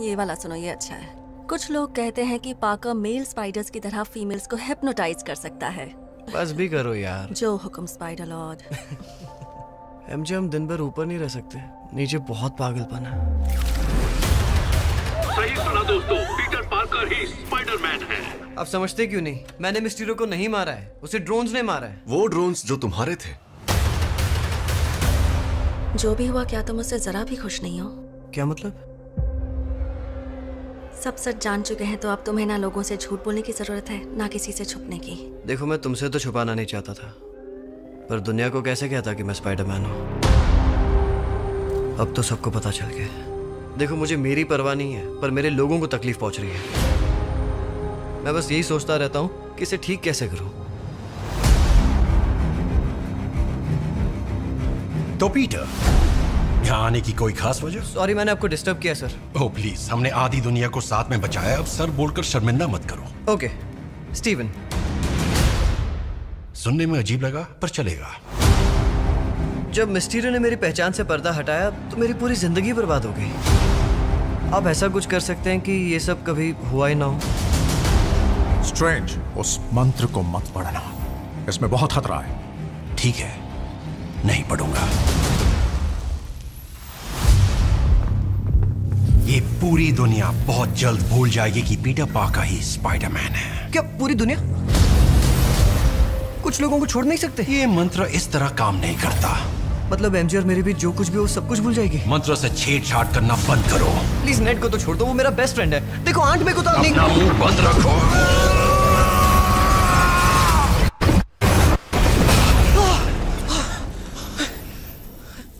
ये वाला सुनो ये अच्छा है। कुछ लोग कहते हैं कि पाकर मेल स्पाइडर्स की तरह फीमेल्स को हिप्नोटाइज कर सकता है। बस भी करो यार। जो हुक्म स्पाइडर लॉर्ड एमजे हम दिन भर ऊपर नहीं रह सकते। नीचे बहुत पागलपन है। सही सुना दोस्तों पीटर पार्कर ही स्पाइडरमैन है। आप समझते क्यों नहीं? मैंने मिस्टीरो को नहीं मारा है उसे ड्रोन्स ने मारा है। वो ड्रोन्स जो तुम्हारे थे। जो भी हुआ क्या तुम उससे जरा भी खुश नहीं हो? क्या मतलब? सब सच जान चुके हैं तो अब तुम्हें ना लोगों से झूठ बोलने की ज़रूरत है ना किसी से छुपने की। देखो मैं तुमसे तो छुपाना नहीं चाहता था पर दुनिया को कैसे कहता कि मैं स्पाइडरमैन हूँ? अब तो सबको पता चल गया देखो मुझे मेरी परवाह नहीं है पर मेरे लोगों को तकलीफ़ पहुँच रही है। मैं बस यही सोचता रहता हूँ कि इसे ठीक कैसे करूँ। तो पीटर यहाँ आने की कोई खास वजह? सॉरी मैंने आपको डिस्टर्ब किया सर ओह प्लीज़ हमने आधी दुनिया को साथ में बचाया अब सर बोलकर शर्मिंदा मत करो। ओके स्टीवन सुनने में अजीब लगा पर चलेगा। जब मिस्टीरियो ने मेरी पहचान से पर्दा हटाया तो मेरी पूरी ज़िंदगी बर्बाद हो गई। आप ऐसा कुछ कर सकते हैं कि ये सब कभी हुआ ही ना हो। स्ट्रेंज उस मंत्र को मत पढ़ना। इसमें बहुत खतरा है। ठीक है। नहीं पढ़ूँगा। पूरी दुनिया बहुत जल्द भूल जाएगी कि पीटर पाका ही स्पाइडरमैन है। क्या पूरी दुनिया? कुछ लोगों को छोड़ नहीं सकते? ये मंत्र इस तरह काम नहीं करता। मतलब एमजी और मेरे बीच जो कुछ भी हो सब कुछ भूल जाएगी। मंत्र से छेड़छाड़ करना बंद करो। प्लीज़ नेट को तो छोड़ दो वो मेरा बेस्ट फ्रेंड है। देखो आंट में को तो नहीं अपना मुँह बंद रखो।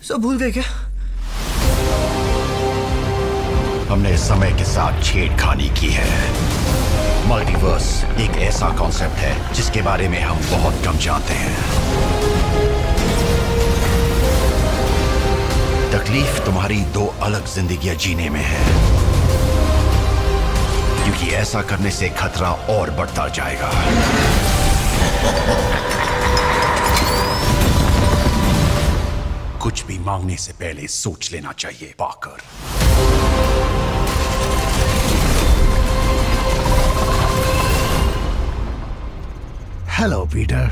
सब भूल गए क्या? हमने समय के साथ छेड़खानी की है। मल्टीवर्स एक ऐसा कॉन्सेप्ट है, जिसके बारे में हम बहुत कम जानते हैं। तकलीफ़ तुम्हारी दो अलग जिंदगियाँ जीने में है। क्योंकि ऐसा करने से खतरा और बढ़ता जाएगा। कुछ भी मांगने से पहले सोच लेना चाहिए, पाकर। wieder.